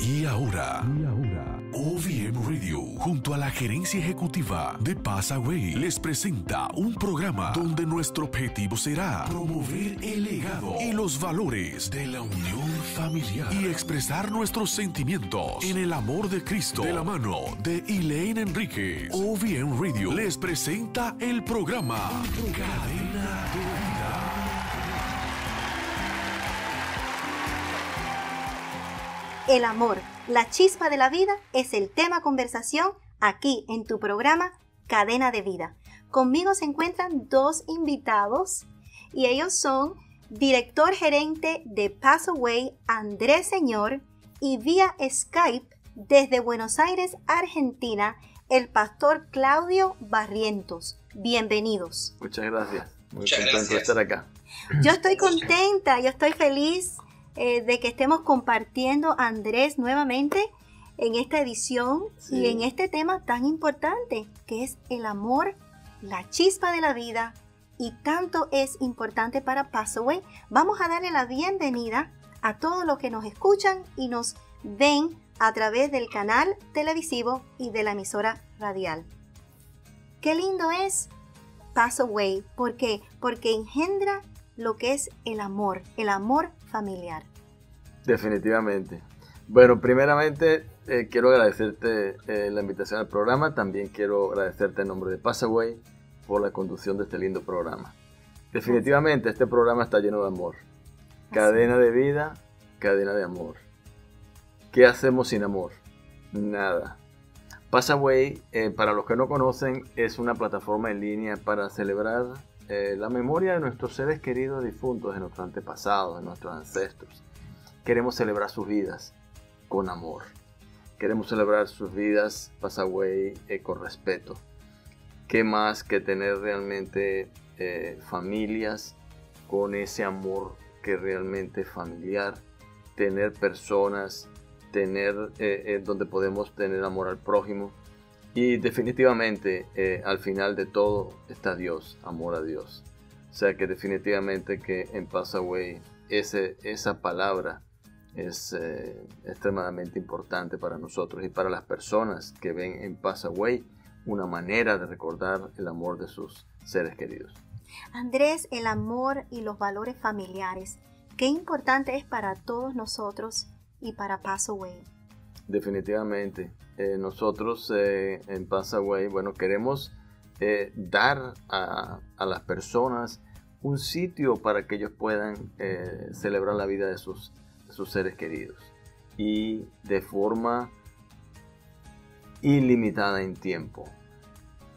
Y ahora, y ahora, OVM Radio, junto a la gerencia ejecutiva de Passaway, les presenta un programa donde nuestro objetivo será promover el legado y los valores de la unión familiar y expresar nuestros sentimientos en el amor de Cristo de la mano de Elaine Enríquez. OVM Radio les presenta el programa El amor, la chispa de la vida, es el tema conversación aquí en tu programa Cadena de Vida. Conmigo se encuentran dos invitados y ellos son director gerente de Passaway Andrés Señor y vía Skype desde Buenos Aires, Argentina, el pastor Claudio Barrientos. Bienvenidos. Muchas gracias. Muy Muchas contento de estar acá. Yo estoy contenta, yo estoy feliz eh, de que estemos compartiendo Andrés nuevamente en esta edición Sí. y en este tema tan importante que es el amor, la chispa de la vida y tanto es importante para Passaway. Vamos a darle la bienvenida a todos los que nos escuchan y nos ven a través del canal televisivo y de la emisora radial. Qué lindo es Passaway, ¿por qué? Porque engendra lo que es el amor, el amor familiar. Definitivamente. Bueno, primeramente eh, quiero agradecerte eh, la invitación al programa. También quiero agradecerte en nombre de Passaway por la conducción de este lindo programa. Definitivamente este programa está lleno de amor. Cadena de vida, cadena de amor. ¿Qué hacemos sin amor? Nada. Passaway, eh, para los que no conocen, es una plataforma en línea para celebrar la memoria de nuestros seres queridos difuntos, de nuestros antepasados, de nuestros ancestros. Queremos celebrar sus vidas con amor. Queremos celebrar sus vidas, Passaway, eh, con respeto. ¿Qué más que tener realmente eh, familias con ese amor que realmente es familiar? Tener personas, tener eh, eh, donde podemos tener amor al prójimo. Y definitivamente eh, al final de todo está Dios, amor a Dios. O sea que definitivamente que en Passaway ese, esa palabra es eh, extremadamente importante para nosotros y para las personas que ven en Passaway una manera de recordar el amor de sus seres queridos. Andrés, el amor y los valores familiares, qué importante es para todos nosotros y para Passaway. Definitivamente. Eh, nosotros eh, en Passaway, bueno, queremos eh, dar a, a las personas un sitio para que ellos puedan eh, celebrar la vida de sus, sus seres queridos. Y de forma ilimitada en tiempo.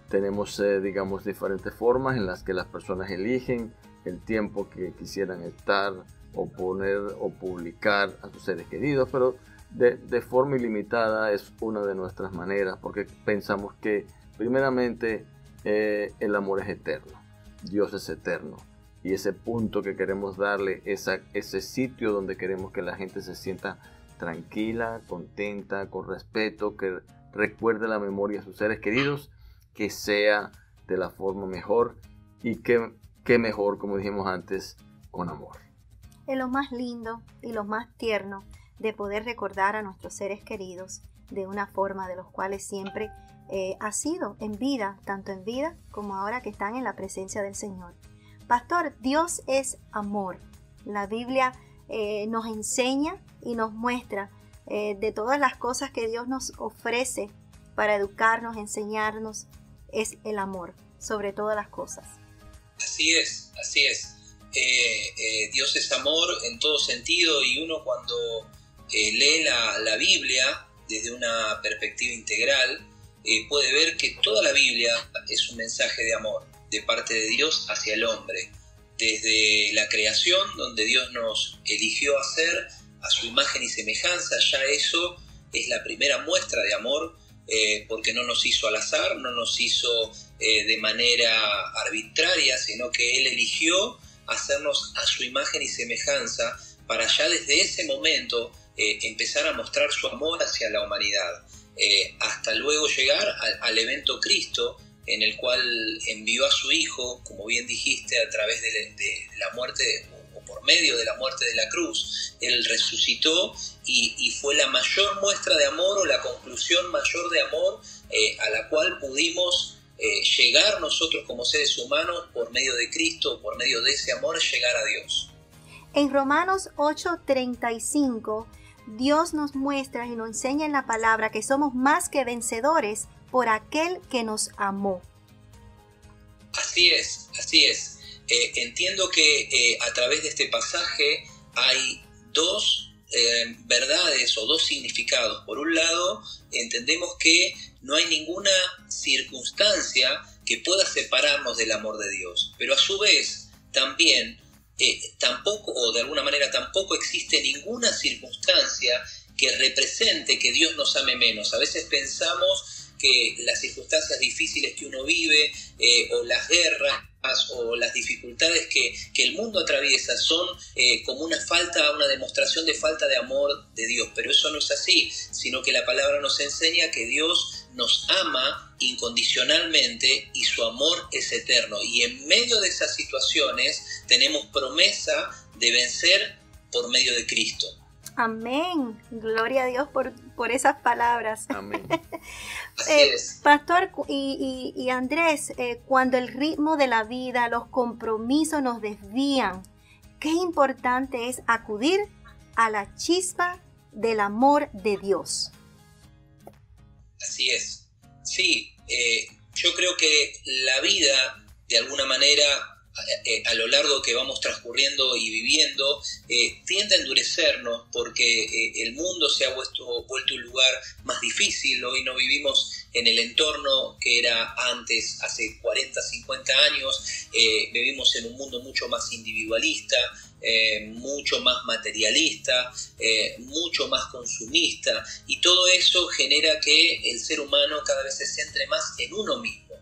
Tenemos, eh, digamos, diferentes formas en las que las personas eligen el tiempo que quisieran estar o poner o publicar a sus seres queridos, pero de, de forma ilimitada es una de nuestras maneras porque pensamos que primeramente eh, el amor es eterno, Dios es eterno y ese punto que queremos darle, esa, ese sitio donde queremos que la gente se sienta tranquila, contenta, con respeto, que recuerde la memoria de sus seres queridos, que sea de la forma mejor y que, que mejor, como dijimos antes, con amor. Es lo más lindo y lo más tierno de poder recordar a nuestros seres queridos de una forma de los cuales siempre eh, ha sido en vida, tanto en vida como ahora que están en la presencia del Señor. Pastor, Dios es amor. La Biblia eh, nos enseña y nos muestra eh, de todas las cosas que Dios nos ofrece para educarnos, enseñarnos, es el amor sobre todas las cosas. Así es, así es. Eh, Dios es amor en todo sentido y uno cuando lee la, la Biblia desde una perspectiva integral puede ver que toda la Biblia es un mensaje de amor de parte de Dios hacia el hombre. Desde la creación, donde Dios nos eligió hacer a su imagen y semejanza, ya eso es la primera muestra de amor eh, porque no nos hizo al azar, no nos hizo eh, de manera arbitraria, sino que Él eligió hacernos a su imagen y semejanza para ya desde ese momento eh, empezar a mostrar su amor hacia la humanidad, hasta luego llegar al, evento Cristo, en el cual envió a su Hijo, como bien dijiste, a través de, la muerte o por medio de la muerte de la cruz, Él resucitó y, fue la mayor muestra de amor o la conclusión mayor de amor eh, a la cual pudimos eh, llegar nosotros como seres humanos por medio de Cristo, por medio de ese amor, llegar a Dios. En Romanos 8:35, Dios nos muestra y nos enseña en la palabra que somos más que vencedores por aquel que nos amó. Así es, así es. Eh, entiendo que eh, a través de este pasaje hay dos eh, verdades o dos significados. Por un lado, entendemos que no hay ninguna circunstancia que pueda separarnos del amor de Dios, pero a su vez también tampoco, o de alguna manera tampoco existe ninguna circunstancia que represente que Dios nos ame menos. A veces pensamos que las circunstancias difíciles que uno vive eh, o las guerras o las dificultades que, el mundo atraviesa son eh, como una falta, una demostración de falta de amor de Dios. Pero eso no es así, sino que la palabra nos enseña que Dios nos ama incondicionalmente y su amor es eterno. Y en medio de esas situaciones tenemos promesa de vencer por medio de Cristo. Amén. Gloria a Dios por, por esas palabras. Amén. Eh, pastor y, Andrés, eh, cuando el ritmo de la vida, los compromisos nos desvían, qué importante es acudir a la chispa del amor de Dios. Así es. Sí, eh, yo creo que la vida, de alguna manera, eh, a lo largo que vamos transcurriendo y viviendo, eh, tiende a endurecernos porque eh, el mundo se ha vuelto un lugar más difícil. Hoy no vivimos en el entorno que era antes, hace 40, 50 años. vivimos en un mundo mucho más individualista, mucho más materialista, mucho más consumista. Y todo eso genera que el ser humano cada vez se centre más en uno mismo.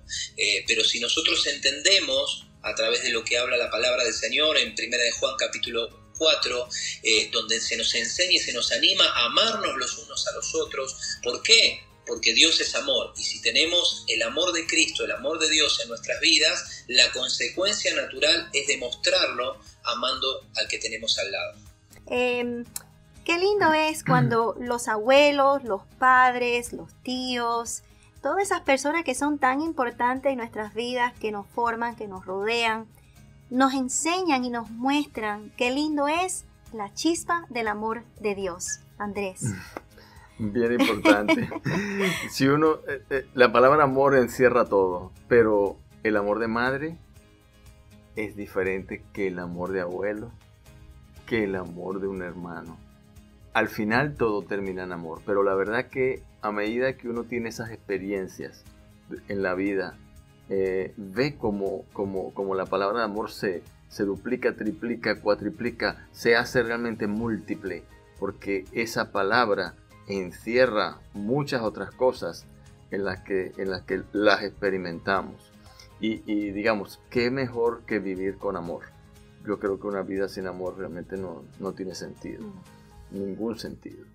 pero si nosotros entendemos a través de lo que habla la palabra del Señor en 1 de Juan capítulo 4, eh, donde se nos enseña y se nos anima a amarnos los unos a los otros. ¿Por qué? Porque Dios es amor y si tenemos el amor de Cristo, el amor de Dios en nuestras vidas, la consecuencia natural es demostrarlo amando al que tenemos al lado. Em, qué lindo es cuando los abuelos, los padres, los tíos, todas esas personas que son tan importantes en nuestras vidas, que nos forman, que nos rodean, nos enseñan y nos muestran qué lindo es la chispa del amor de Dios. Andrés. Bien importante. si uno, eh, eh, la palabra amor encierra todo, pero el amor de madre es diferente que el amor de abuelo, que el amor de un hermano. Al final todo termina en amor, pero la verdad que a medida que uno tiene esas experiencias en la vida, eh, ve como, como, como, la palabra de amor se, se duplica, triplica, cuatriplica, se hace realmente múltiple, porque esa palabra encierra muchas otras cosas en las que, en las, que las experimentamos. Y, y, digamos, ¿qué mejor que vivir con amor? Yo creo que una vida sin amor realmente no, no tiene sentido, mm. ningún sentido.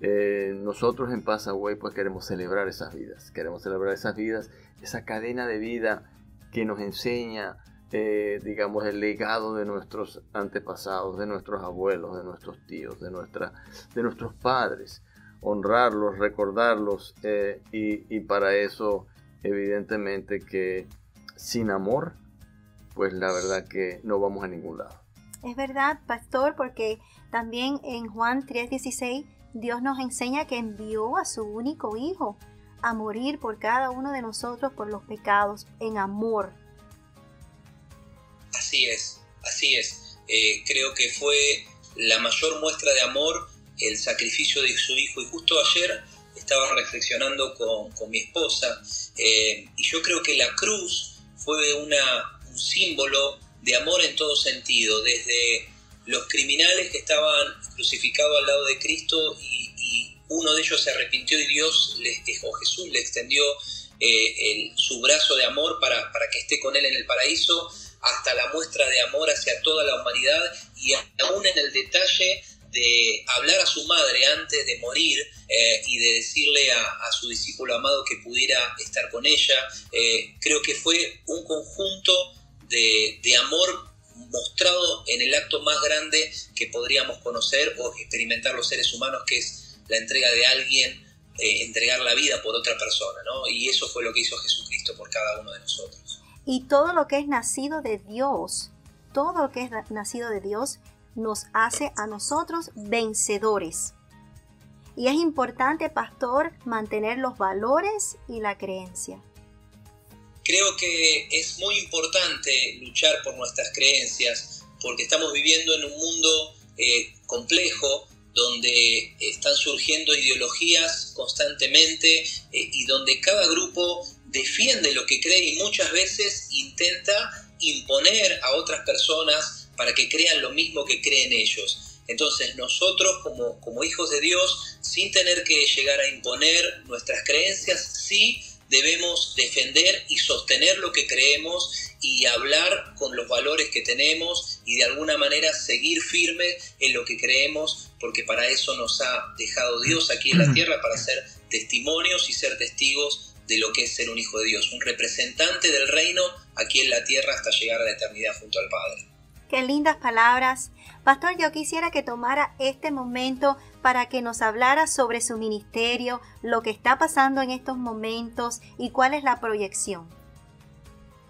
Eh, nosotros en Pasaway pues queremos celebrar esas vidas, queremos celebrar esas vidas, esa cadena de vida que nos enseña, eh, digamos, el legado de nuestros antepasados, de nuestros abuelos, de nuestros tíos, de, de nuestros padres, honrarlos, recordarlos eh, y, y para eso evidentemente que sin amor, pues la verdad que no vamos a ningún lado. Es verdad, pastor, porque también en Juan 3:16 Dios nos enseña que envió a su único Hijo a morir por cada uno de nosotros por los pecados en amor. Así es, así es. Eh, creo que fue la mayor muestra de amor el sacrificio de su Hijo. Y justo ayer estaba reflexionando con, mi esposa eh, y yo creo que la cruz fue una, un símbolo de amor en todo sentido, desde los criminales que estaban crucificados al lado de Cristo y, uno de ellos se arrepintió y Dios, le, o Jesús le extendió eh, su brazo de amor para, para que esté con él en el paraíso, hasta la muestra de amor hacia toda la humanidad y aún en el detalle de hablar a su madre antes de morir eh, y de decirle a, su discípulo amado que pudiera estar con ella. Eh, creo que fue un conjunto de, amor mostrado en el acto más grande que podríamos conocer o experimentar los seres humanos, que es la entrega de alguien, eh, entregar la vida por otra persona, ¿no? Y eso fue lo que hizo Jesucristo por cada uno de nosotros. Y todo lo que es nacido de Dios, todo lo que es nacido de Dios, nos hace a nosotros vencedores. Y es importante, pastor, mantener los valores y la creencia. Creo que es muy importante luchar por nuestras creencias porque estamos viviendo en un mundo eh, complejo donde están surgiendo ideologías constantemente eh, y donde cada grupo defiende lo que cree y muchas veces intenta imponer a otras personas para que crean lo mismo que creen ellos. Entonces nosotros como, como hijos de Dios, sin tener que llegar a imponer nuestras creencias, sí debemos defender y sostener lo que creemos y hablar con los valores que tenemos y de alguna manera seguir firme en lo que creemos, porque para eso nos ha dejado Dios aquí en la tierra, para ser testimonios y ser testigos de lo que es ser un hijo de Dios, un representante del reino aquí en la tierra hasta llegar a la eternidad junto al Padre. Qué lindas palabras. Pastor, yo quisiera que tomara este momento para que nos hablara sobre su ministerio, lo que está pasando en estos momentos y cuál es la proyección.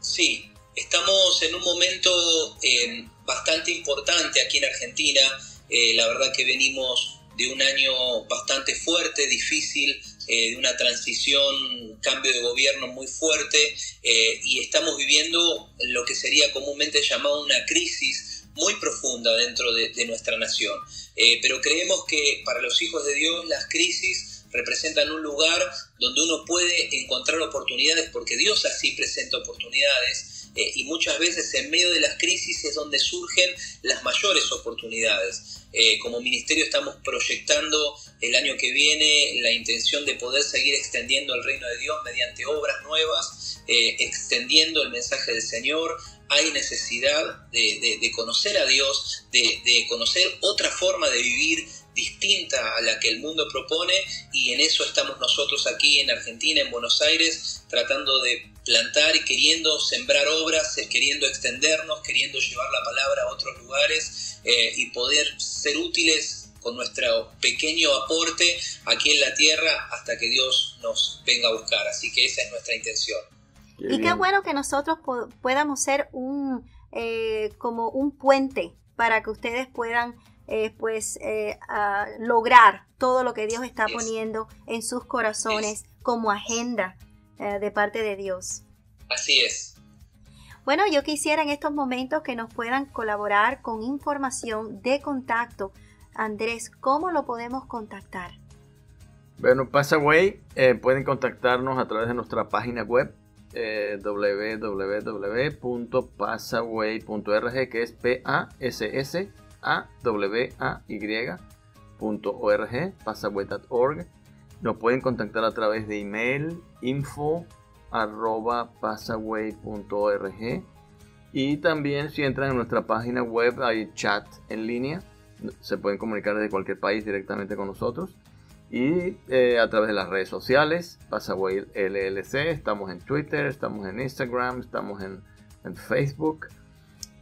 Sí, estamos en un momento eh, bastante importante aquí en Argentina. Eh, la verdad que venimos de un año bastante fuerte, difícil, eh, de una transición, cambio de gobierno muy fuerte y estamos viviendo lo que sería comúnmente llamado una crisis muy profunda dentro de, nuestra nación. Eh, pero creemos que para los hijos de Dios las crisis representan un lugar donde uno puede encontrar oportunidades porque Dios así presenta oportunidades eh, y muchas veces en medio de las crisis es donde surgen las mayores oportunidades. Eh, como ministerio estamos proyectando el año que viene la intención de poder seguir extendiendo el reino de Dios mediante obras nuevas, extendiendo el mensaje del Señor, hay necesidad de, conocer a Dios, de, conocer otra forma de vivir distinta a la que el mundo propone y en eso estamos nosotros aquí en Argentina, en Buenos Aires, tratando de plantar y queriendo sembrar obras, eh, queriendo extendernos, queriendo llevar la palabra a otros lugares eh, y poder ser útiles con nuestro pequeño aporte aquí en la tierra hasta que Dios nos venga a buscar. Así que esa es nuestra intención y qué bueno que nosotros podamos ser un eh, como un puente para que ustedes puedan eh, pues eh, lograr todo lo que Dios está poniendo en sus corazones como agenda de parte de Dios. Así es. Bueno, yo quisiera en estos momentos que nos puedan colaborar con información de contacto. Andrés, ¿cómo lo podemos contactar? Bueno, Passaway, pueden contactarnos a través de nuestra página web eh, www.passaway.org, que es P-A-S-S-A-W-A-Y.org, passaway.org. Nos pueden contactar a través de email info arroba passaway.org y también si entran en nuestra página web hay chat en línea. Se pueden comunicar desde cualquier país directamente con nosotros y eh, a través de las redes sociales, Passaway LLC, estamos en Twitter, estamos en Instagram, estamos en, Facebook.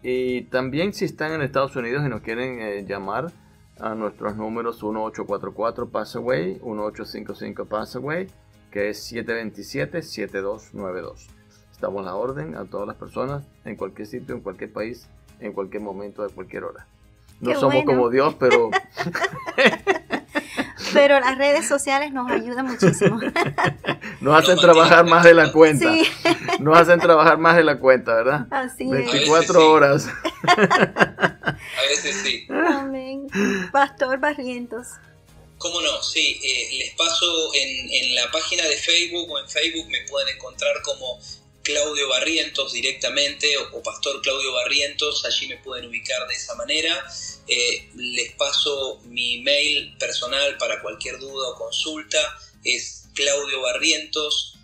Y también si están en Estados Unidos y nos quieren eh, llamar a nuestros números 1844 Passaway, 1855 Passaway, que es 727-7292. Estamos a la orden a todas las personas, en cualquier sitio, en cualquier país, en cualquier momento, a cualquier hora. No somos como Dios, pero... pero las redes sociales nos ayudan muchísimo. Nos hacen trabajar más de la cuenta. Nos hacen trabajar más de la cuenta, ¿verdad? Así 24 horas. A veces sí. Amén. Pastor Barrientos. ¿Cómo no? Sí, eh, les paso en, en la página de Facebook o en Facebook me pueden encontrar como Claudio Barrientos directamente o, Pastor Claudio Barrientos, allí me pueden ubicar de esa manera. Eh, les paso mi mail personal para cualquier duda o consulta, es Claudio Barrientos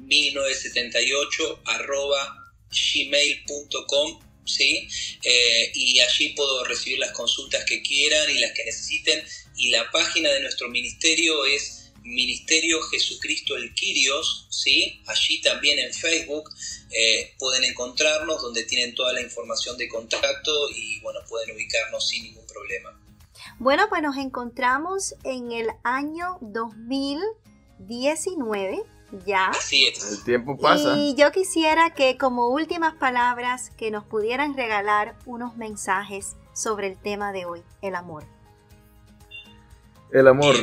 1978 arroba gmail.com ¿sí? Eh, y allí puedo recibir las consultas que quieran y las que necesiten y la página de nuestro ministerio es Ministerio Jesucristo el Quirios, ¿sí? allí también en Facebook eh, pueden encontrarnos donde tienen toda la información de contacto y bueno, pueden ubicarnos sin ningún problema. Bueno, pues nos encontramos en el año 2019 ya. Así es. El tiempo pasa. Y yo quisiera que como últimas palabras que nos pudieran regalar unos mensajes sobre el tema de hoy, el amor. El amor.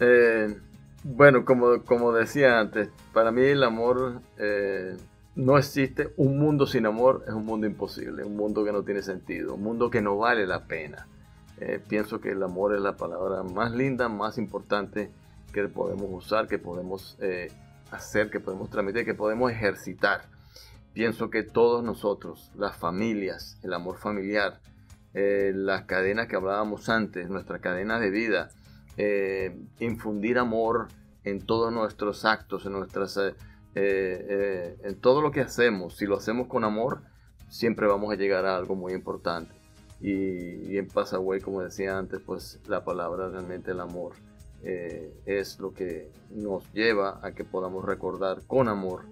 Eh, bueno, como, como decía antes, para mí el amor eh, no existe. Un mundo sin amor es un mundo imposible, un mundo que no tiene sentido, un mundo que no vale la pena. Eh, pienso que el amor es la palabra más linda, más importante que podemos usar, que podemos hacer, que podemos transmitir, que podemos ejercitar. Pienso que todos nosotros, las familias, el amor familiar, las cadenas que hablábamos antes, nuestra cadena de vida, eh, infundir amor en todos nuestros actos, en nuestras, eh, eh, en todo lo que hacemos. Si lo hacemos con amor, siempre vamos a llegar a algo muy importante. Y, y en Pasaway, como decía antes, pues la palabra realmente el amor es lo que nos lleva a que podamos recordar con amor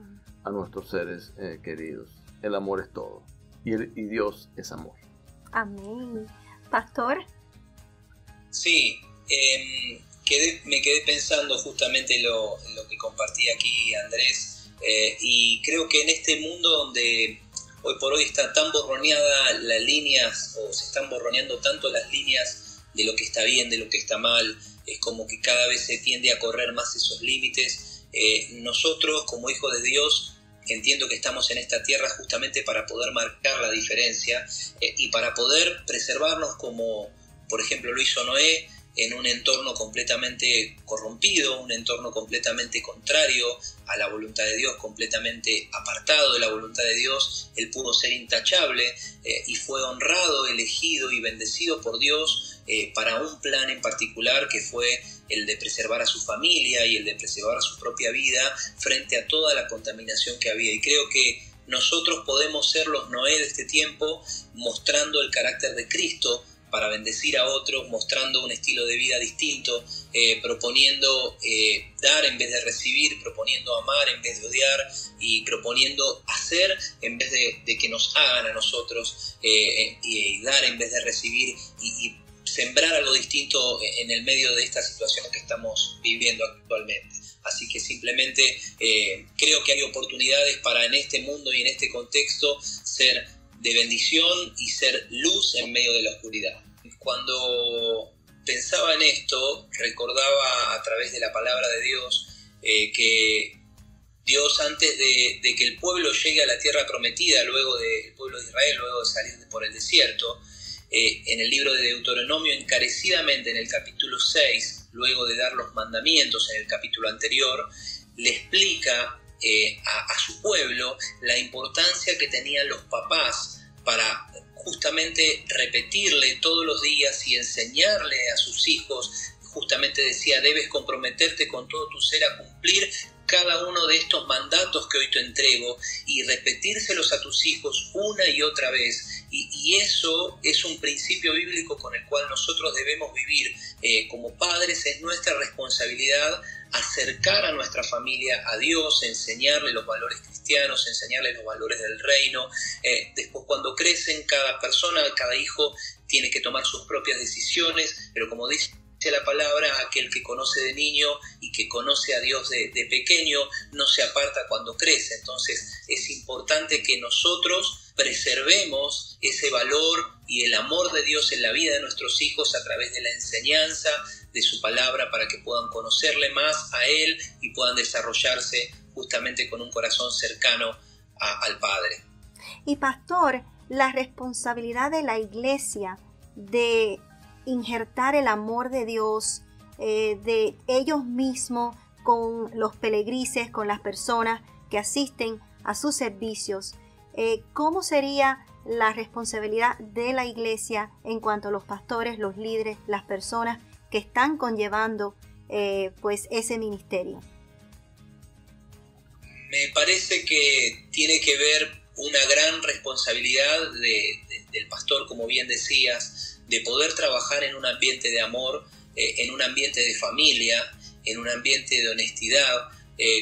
a nuestros seres queridos. El amor es todo. Y, y Dios es amor. Amén. Pastor. Sí, Em, me quedé pensando justamente lo, lo que compartí aquí Andrés eh, y creo que en este mundo donde hoy por hoy está tan borroneada las líneas o se están borroneando tanto las líneas de lo que está bien, de lo que está mal, es como que cada vez se tiende a correr más esos límites. Eh, nosotros como hijos de Dios entiendo que estamos en esta tierra justamente para poder marcar la diferencia eh, y para poder preservarnos como por ejemplo lo hizo Noé, en un entorno completamente corrompido, un entorno completamente contrario a la voluntad de Dios, completamente apartado de la voluntad de Dios, él pudo ser intachable eh, y fue honrado, elegido y bendecido por Dios eh, para un plan en particular que fue el de preservar a su familia y el de preservar su propia vida frente a toda la contaminación que había. Y creo que nosotros podemos ser los Noé de este tiempo mostrando el carácter de Cristo, para bendecir a otros, mostrando un estilo de vida distinto, eh, proponiendo eh, dar en vez de recibir, proponiendo amar en vez de odiar y proponiendo hacer en vez de, que nos hagan a nosotros, eh, y dar en vez de recibir y, sembrar algo distinto en el medio de esta situación que estamos viviendo actualmente. Así que simplemente creo que hay oportunidades para en este mundo y en este contexto ser de bendición y ser luz en medio de la oscuridad. Cuando pensaba en esto, recordaba a través de la palabra de Dios eh, que Dios antes de, que el pueblo llegue a la tierra prometida, luego del pueblo de Israel, luego de salir por el desierto, eh, en el libro de Deuteronomio encarecidamente en el capítulo 6, luego de dar los mandamientos en el capítulo anterior, le explica eh, a, su pueblo la importancia que tenían los papás para justamente repetirle todos los días y enseñarle a sus hijos, justamente decía, debes comprometerte con todo tu ser a cumplir cada uno de estos mandatos que hoy te entrego y repetírselos a tus hijos una y otra vez. Y, eso es un principio bíblico con el cual nosotros debemos vivir eh, como padres. Es nuestra responsabilidad acercar a nuestra familia a Dios, enseñarle los valores cristianos, enseñarle los valores del reino. Eh, después cuando crecen, cada persona, cada hijo tiene que tomar sus propias decisiones, pero como dice la palabra, aquel que conoce de niño y que conoce a Dios de, pequeño no se aparta cuando crece. Entonces es importante que nosotros preservemos ese valor y el amor de Dios en la vida de nuestros hijos a través de la enseñanza de su palabra para que puedan conocerle más a Él y puedan desarrollarse justamente con un corazón cercano al Padre. Y pastor, la responsabilidad de la iglesia de injertar el amor de Dios eh, de ellos mismos con los pelegrises, con las personas que asisten a sus servicios. Eh, ¿Cómo sería la responsabilidad de la iglesia en cuanto a los pastores, los líderes, las personas que están conllevando eh, pues ese ministerio? Me parece que tiene que ver una gran responsabilidad del pastor, como bien decías, de poder trabajar en un ambiente de amor, eh, en un ambiente de familia, en un ambiente de honestidad,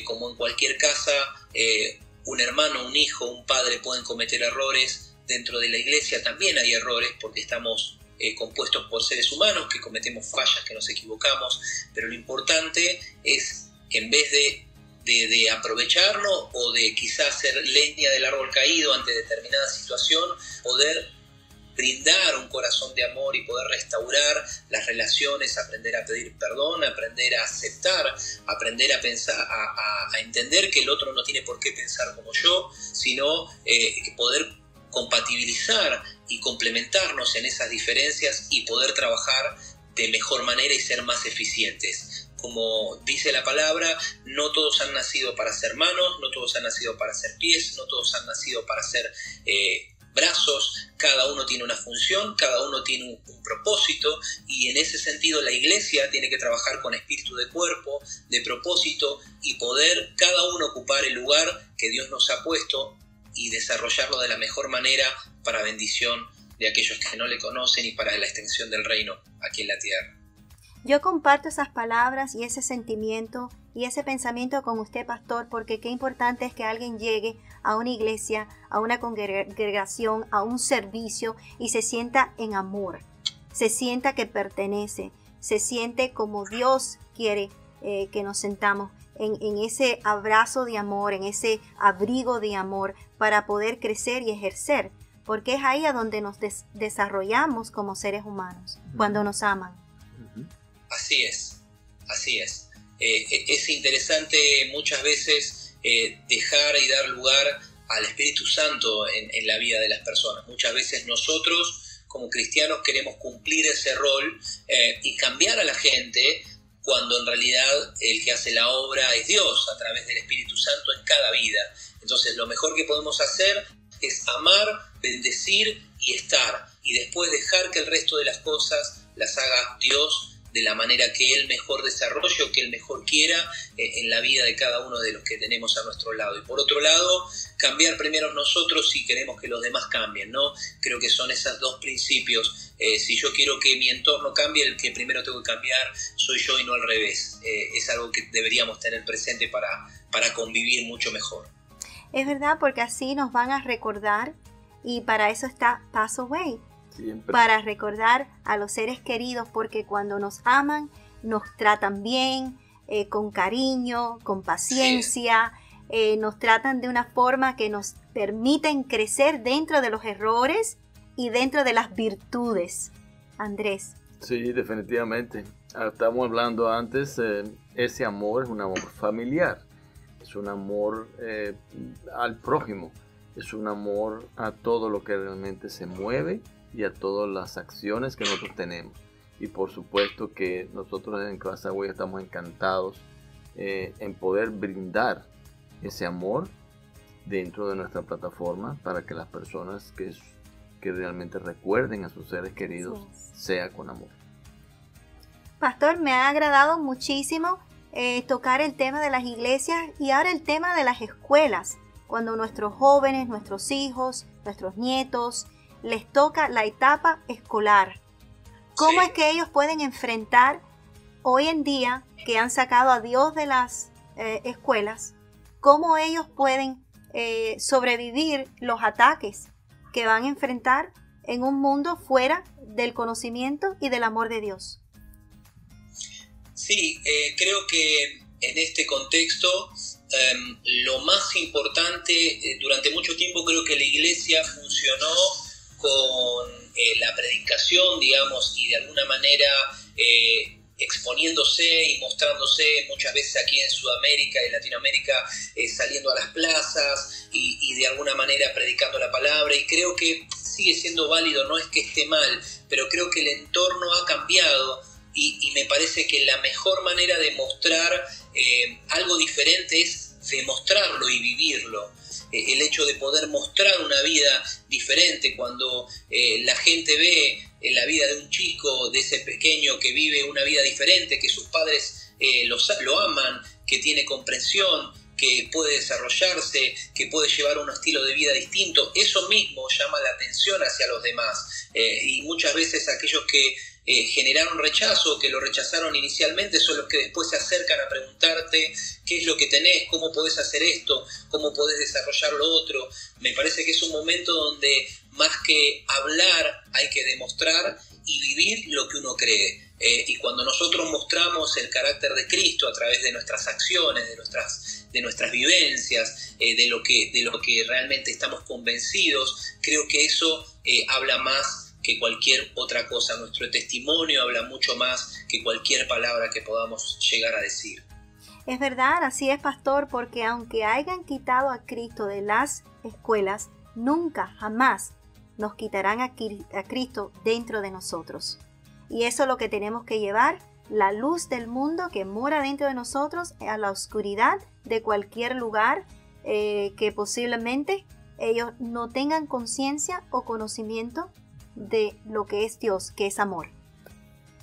como en cualquier casa, un hermano, un hijo, un padre pueden cometer errores, dentro de la iglesia también hay errores porque estamos eh, compuestos por seres humanos que cometemos fallas, que nos equivocamos, pero lo importante es, en vez de, de, de aprovecharlo o de quizás ser leña del árbol caído ante determinada situación, poder brindar un corazón de amor y poder restaurar las relaciones, aprender a pedir perdón, aprender a aceptar, aprender a pensar, a, entender que el otro no tiene por qué pensar como yo, sino eh, poder compatibilizar y complementarnos en esas diferencias y poder trabajar de mejor manera y ser más eficientes. Como dice la palabra, no todos han nacido para ser manos, no todos han nacido para ser pies, no todos han nacido para ser eh, brazos, cada uno tiene una función, cada uno tiene un, propósito y en ese sentido la iglesia tiene que trabajar con espíritu de cuerpo, de propósito y poder cada uno ocupar el lugar que Dios nos ha puesto y desarrollarlo de la mejor manera para bendición de aquellos que no le conocen y para la extensión del reino aquí en la tierra. Yo comparto esas palabras y ese sentimiento y ese pensamiento con usted, pastor, porque qué importante es que alguien llegue a una iglesia, a una congregación, a un servicio y se sienta en amor, se sienta que pertenece, se siente como Dios quiere eh, que nos sentamos. En, en, ese abrazo de amor, en ese abrigo de amor para poder crecer y ejercer, porque es ahí a donde nos desarrollamos como seres humanos, cuando nos aman. Así es, así es. Eh, e, es interesante muchas veces eh, dejar y dar lugar al Espíritu Santo en, la vida de las personas. Muchas veces nosotros como cristianos queremos cumplir ese rol eh, y cambiar a la gente cuando en realidad el que hace la obra es Dios a través del Espíritu Santo en cada vida. Entonces lo mejor que podemos hacer es amar, bendecir y estar y después dejar que el resto de las cosas las haga Dios de la manera que Él mejor desarrolle o que Él mejor quiera eh, en la vida de cada uno de los que tenemos a nuestro lado. Y por otro lado, cambiar primero nosotros si queremos que los demás cambien, ¿no? Creo que son esos dos principios. Eh, si yo quiero que mi entorno cambie, el que primero tengo que cambiar soy yo y no al revés. Eh, es algo que deberíamos tener presente para, para convivir mucho mejor. Es verdad, porque así nos van a recordar y para eso está Pass Away para recordar a los seres queridos, porque cuando nos aman, nos tratan bien, eh, con cariño, con paciencia, eh, nos tratan de una forma que nos permiten crecer dentro de los errores y dentro de las virtudes. Andrés. Sí, definitivamente. Ah, estamos hablando antes, eh, ese amor es un amor familiar, es un amor al prójimo, es un amor a todo lo que realmente se mueve y a todas las acciones que nosotros tenemos. Y por supuesto que nosotros en Away estamos encantados eh, en poder brindar ese amor dentro de nuestra plataforma para que las personas que, que realmente recuerden a sus seres queridos sea con amor. Pastor, me ha agradado muchísimo eh, tocar el tema de las iglesias y ahora el tema de las escuelas, cuando nuestros jóvenes, nuestros hijos, nuestros nietos, les toca la etapa escolar. ¿Cómo es que ellos pueden enfrentar hoy en día que han sacado a Dios de las eh, escuelas? ¿Cómo ellos pueden eh, sobrevivir los ataques que van a enfrentar en un mundo fuera del conocimiento y del amor de Dios? Sí, eh, creo que en este contexto em, lo más importante, durante mucho tiempo creo que la iglesia funcionó con eh, la predicación, digamos, y de alguna manera eh, exponiéndose y mostrándose muchas veces aquí en Sudamérica y Latinoamérica, eh, saliendo a las plazas y, de alguna manera predicando la palabra. Y creo que sigue siendo válido, no es que esté mal, pero creo que el entorno ha cambiado y, me parece que la mejor manera de mostrar algo diferente es demostrarlo y vivirlo. Eh, el hecho de poder mostrar una vida diferente cuando eh, la gente ve en la vida de un chico, de ese pequeño que vive una vida diferente, que sus padres eh, lo, aman, que tiene comprensión, que puede desarrollarse, que puede llevar un estilo de vida distinto, eso mismo llama la atención hacia los demás. Eh, y muchas veces aquellos que eh, generaron rechazo, que lo rechazaron inicialmente, son los que después se acercan a preguntarte qué es lo que tenés, cómo podés hacer esto, cómo podés desarrollar lo otro. Me parece que es un momento donde más que hablar hay que demostrar y vivir lo que uno cree. Eh, y cuando nosotros mostramos el carácter de Cristo a través de nuestras acciones, de nuestras, de nuestras vivencias, eh, de, lo que, de lo que realmente estamos convencidos, creo que eso habla más que cualquier otra cosa. Nuestro testimonio habla mucho más que cualquier palabra que podamos llegar a decir. Es verdad, así es, pastor, porque aunque hayan quitado a Cristo de las escuelas, nunca, jamás nos quitarán a, Cristo dentro de nosotros. Y eso es lo que tenemos que llevar, la luz del mundo que mora dentro de nosotros a la oscuridad de cualquier lugar eh, que posiblemente ellos no tengan conciencia o conocimiento de lo que es Dios, que es amor.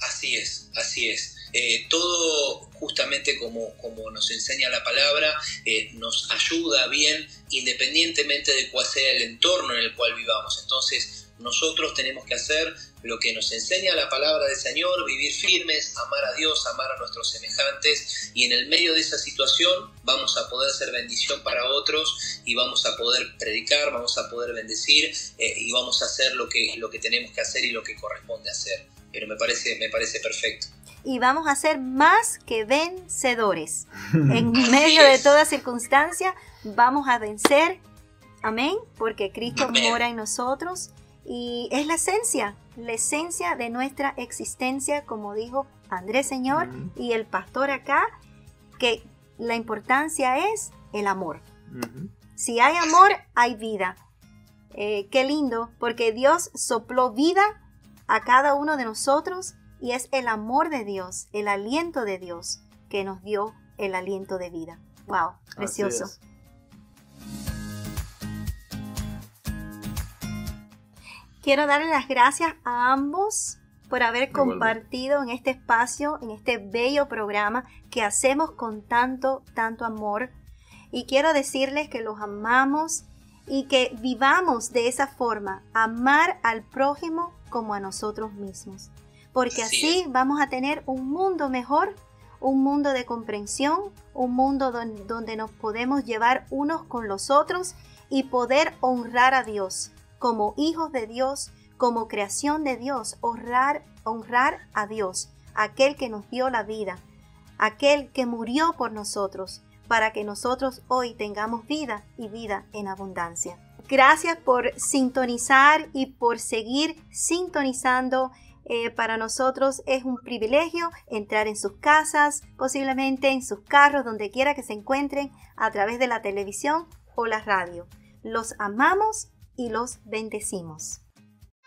Así es, así es. Eh, todo justamente como, como, nos enseña la palabra, eh, nos ayuda bien independientemente de cuál sea el entorno en el cual vivamos. Entonces nosotros tenemos que hacer lo que nos enseña la palabra del Señor, vivir firmes, amar a Dios, amar a nuestros semejantes y en el medio de esa situación vamos a poder ser bendición para otros y vamos a poder predicar, vamos a poder bendecir eh, y vamos a hacer lo que, lo que tenemos que hacer y lo que corresponde hacer. Pero me parece, me parece perfecto. Y vamos a ser más que vencedores. en medio de toda circunstancia vamos a vencer. Amén, porque Cristo mora en nosotros y es la esencia, la esencia de nuestra existencia, como dijo Andrés Señor y el pastor acá, que la importancia es el amor. Si hay amor, hay vida. Eh, qué lindo, porque Dios sopló vida a cada uno de nosotros y es el amor de Dios, el aliento de Dios que nos dio el aliento de vida. Wow, precioso. Quiero darle las gracias a ambos por haber compartido en este espacio, en este bello programa que hacemos con tanto, tanto amor. Y quiero decirles que los amamos y que vivamos de esa forma, amar al prójimo como a nosotros mismos. Porque así vamos a tener un mundo mejor, un mundo de comprensión, un mundo donde, donde nos podemos llevar unos con los otros y poder honrar a Dios como hijos de Dios, como creación de Dios, honrar, a Dios, aquel que nos dio la vida, aquel que murió por nosotros, para que nosotros hoy tengamos vida y vida en abundancia. Gracias por sintonizar y por seguir sintonizando. Eh, para nosotros es un privilegio entrar en sus casas, posiblemente en sus carros, donde quiera que se encuentren, a través de la televisión o la radio. Los amamos y los bendecimos.